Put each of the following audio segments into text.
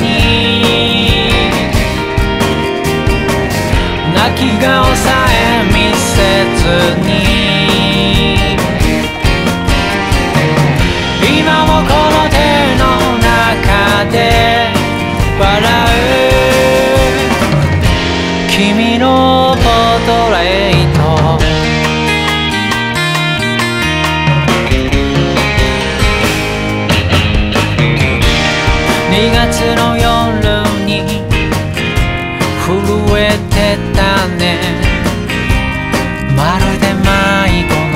に。泣き顔さえ見せずに。月の夜に震えてたね。まるで迷子の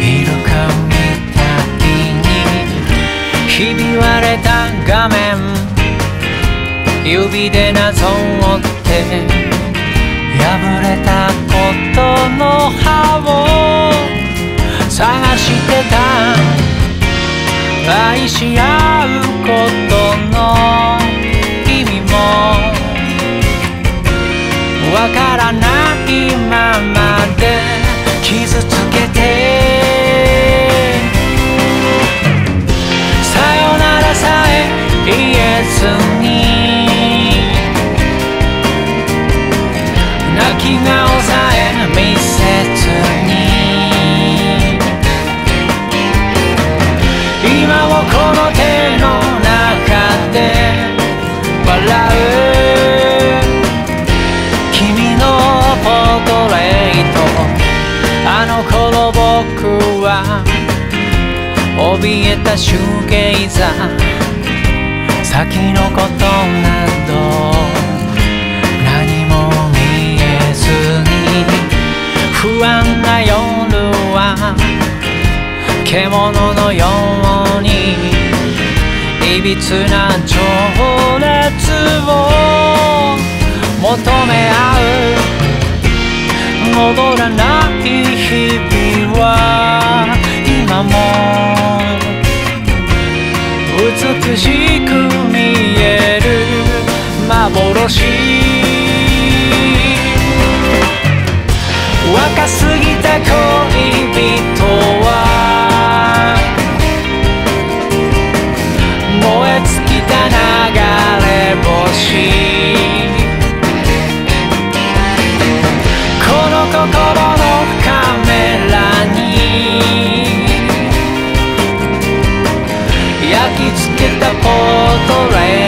イルカみたいにひび割れた画面。指でなぞって破れたことの葉を探してた。愛し合怯えたシューゲイザー先のことなど何も見えずに不安な夜は獣のようにいびつな情熱を求め合う戻らない日美しく見える幻 Takits kita po toren